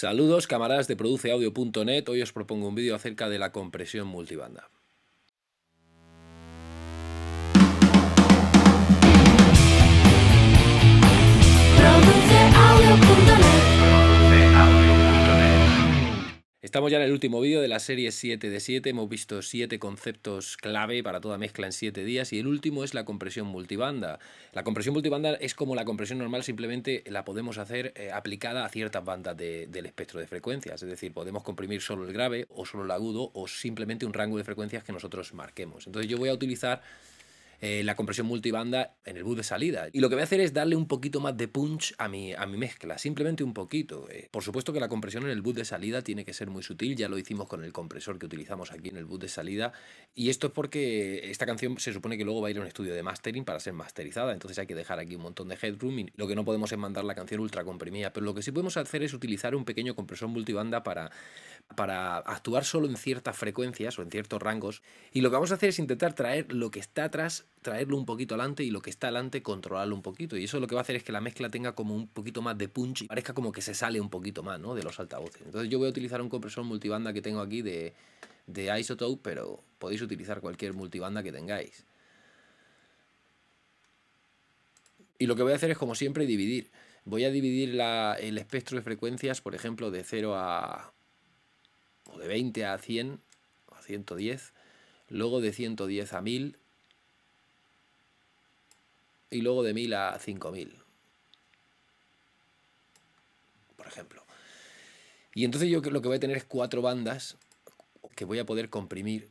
Saludos camaradas de produceaudio.net, hoy os propongo un vídeo acerca de la compresión multibanda. Estamos ya en el último vídeo de la serie 7 de 7, hemos visto 7 conceptos clave para toda mezcla en 7 días y el último es la compresión multibanda. La compresión multibanda es como la compresión normal, simplemente la podemos hacer eh, aplicada a ciertas bandas del espectro de frecuencias, es decir, podemos comprimir solo el grave o solo el agudo o simplemente un rango de frecuencias que nosotros marquemos. Entonces yo voy a utilizar eh, la compresión multibanda en el bus de salida. Y lo que voy a hacer es darle un poquito más de punch a mi, a mi mezcla, simplemente un poquito. Eh. Por supuesto que la compresión en el bus de salida tiene que ser muy sutil, ya lo hicimos con el compresor que utilizamos aquí en el bus de salida. Y esto es porque esta canción se supone que luego va a ir a un estudio de mastering para ser masterizada, entonces hay que dejar aquí un montón de headroom y lo que no podemos es mandar la canción ultra comprimida. Pero lo que sí podemos hacer es utilizar un pequeño compresor multibanda para, para actuar solo en ciertas frecuencias o en ciertos rangos. Y lo que vamos a hacer es intentar traer lo que está atrás traerlo un poquito adelante y lo que está adelante controlarlo un poquito. Y eso lo que va a hacer es que la mezcla tenga como un poquito más de punch y parezca como que se sale un poquito más ¿no? de los altavoces. Entonces yo voy a utilizar un compresor multibanda que tengo aquí de, de Isotope, pero podéis utilizar cualquier multibanda que tengáis. Y lo que voy a hacer es como siempre dividir. Voy a dividir el espectro de frecuencias, por ejemplo, de 0 a... de 20 a 100, a 110, luego de 110 a 1000, y luego de 1000 a 5000. Por ejemplo. Y entonces yo lo que voy a tener es cuatro bandas que voy a poder comprimir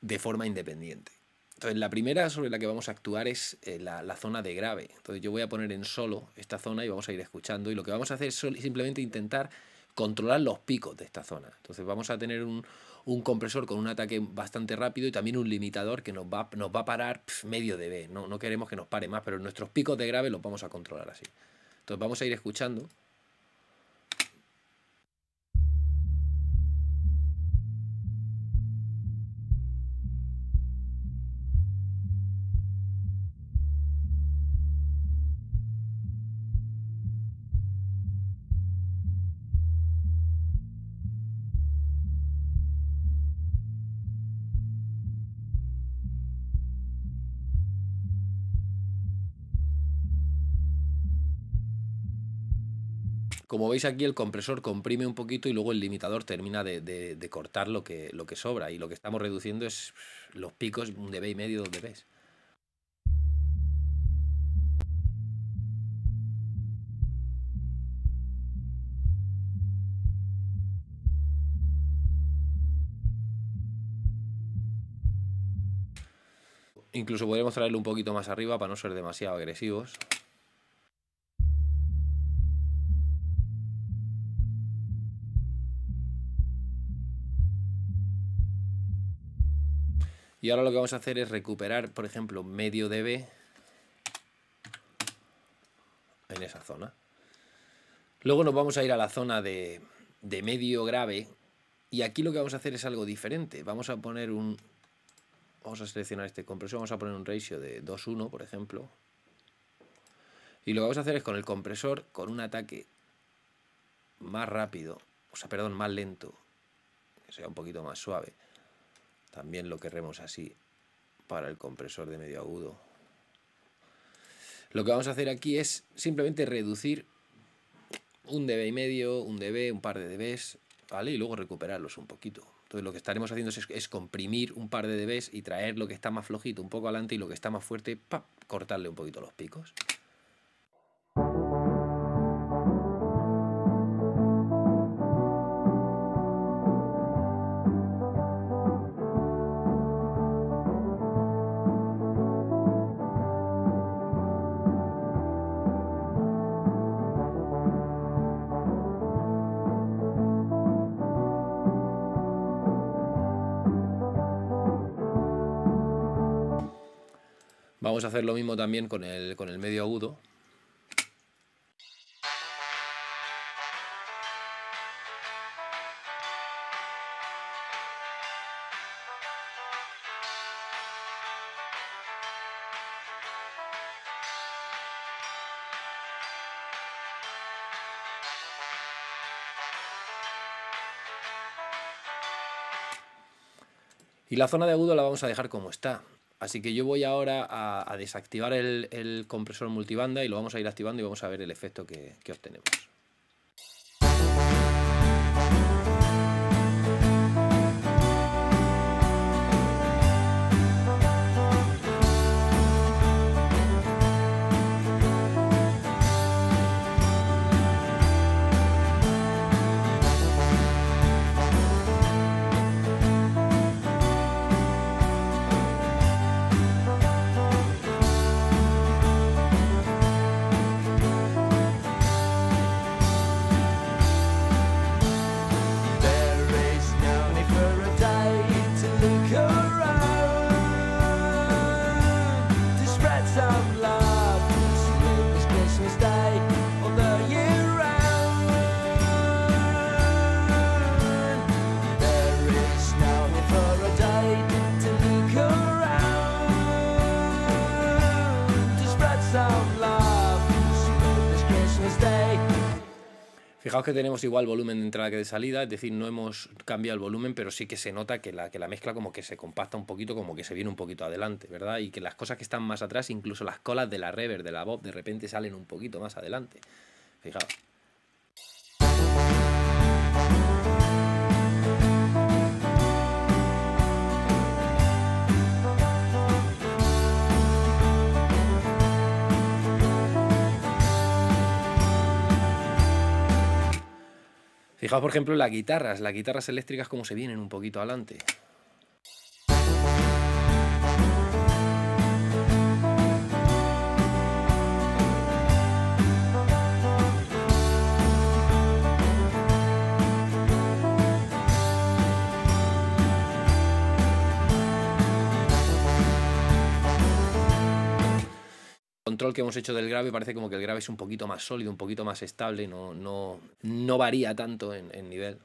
de forma independiente. Entonces la primera sobre la que vamos a actuar es eh, la, zona de grave. Entonces yo voy a poner en solo esta zona y vamos a ir escuchando y lo que vamos a hacer es simplemente intentar controlar los picos de esta zona. Entonces vamos a tener un, un compresor con un ataque bastante rápido y también un limitador que nos va, nos va a parar medio dB. No, no queremos que nos pare más, pero nuestros picos de grave los vamos a controlar así. Entonces vamos a ir escuchando. Como veis aquí el compresor comprime un poquito y luego el limitador termina de, cortar lo que, lo que sobra y lo que estamos reduciendo es los picos, un dB y medio, dos dBs. Incluso podríamos traerlo un poquito más arriba para no ser demasiado agresivos. Y ahora lo que vamos a hacer es recuperar, por ejemplo, medio dB en esa zona. Luego nos vamos a ir a la zona de, de medio grave y aquí lo que vamos a hacer es algo diferente. Vamos a poner un... Vamos a seleccionar este compresor, vamos a poner un ratio de 2.1, por ejemplo. Y lo que vamos a hacer es con el compresor, con un ataque más rápido, o sea, perdón, más lento, que sea un poquito más suave, también lo querremos así para el compresor de medio agudo. Lo que vamos a hacer aquí es simplemente reducir un dB y medio, un dB, un par de dBs, ¿vale? Y luego recuperarlos un poquito. Entonces lo que estaremos haciendo es, comprimir un par de dBs y traer lo que está más flojito un poco adelante y lo que está más fuerte, ¡pap! cortarle un poquito los picos. Vamos a hacer lo mismo también con el, con el medio agudo. Y la zona de agudo la vamos a dejar como está. Así que yo voy ahora a, desactivar el, compresor multibanda y lo vamos a ir activando y vamos a ver el efecto que obtenemos. Fijaos que tenemos igual volumen de entrada que de salida, es decir, no hemos cambiado el volumen, pero sí que se nota que la, que la mezcla como que se compacta un poquito, como que se viene un poquito adelante, ¿verdad? Y que las cosas que están más atrás, incluso las colas de la reverb, de la voz, de repente salen un poquito más adelante. Fijaos. Fijaos, por ejemplo, las guitarras, las guitarras eléctricas como se vienen un poquito adelante. Control que hemos hecho del grave parece como que el grave es un poquito más sólido, un poquito más estable, no, no, no varía tanto en, en nivel.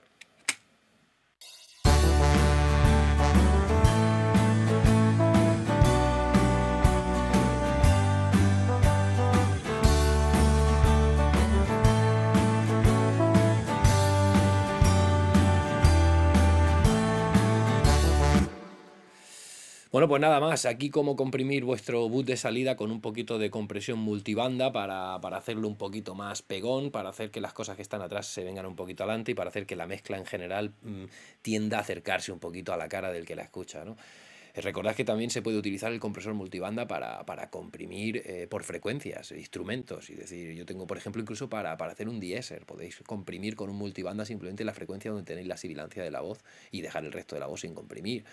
Bueno, pues nada más, aquí cómo comprimir vuestro boot de salida con un poquito de compresión multibanda para, hacerlo un poquito más pegón, para hacer que las cosas que están atrás se vengan un poquito adelante y para hacer que la mezcla en general mm, tienda a acercarse un poquito a la cara del que la escucha, ¿no? Eh, recordad que también se puede utilizar el compresor multibanda para, comprimir eh, por frecuencias, instrumentos. Es decir, yo tengo, por ejemplo, incluso para, hacer un dieser, podéis comprimir con un multibanda simplemente la frecuencia donde tenéis la sibilancia de la voz y dejar el resto de la voz sin comprimir.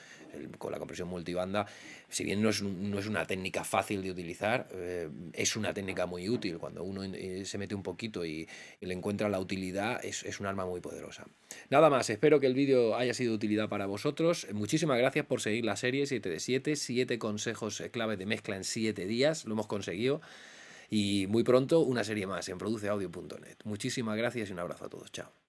con la compresión multibanda, si bien no es, no es una técnica fácil de utilizar, eh, es una técnica muy útil. Cuando uno se mete un poquito y, le encuentra la utilidad, es, es un arma muy poderosa. Nada más, espero que el vídeo haya sido de utilidad para vosotros. Muchísimas gracias por seguir la serie 7 de 7, 7 consejos eh, clave de mezcla en 7 días, lo hemos conseguido. Y muy pronto una serie más en produceaudio.net. Muchísimas gracias y un abrazo a todos. Chao.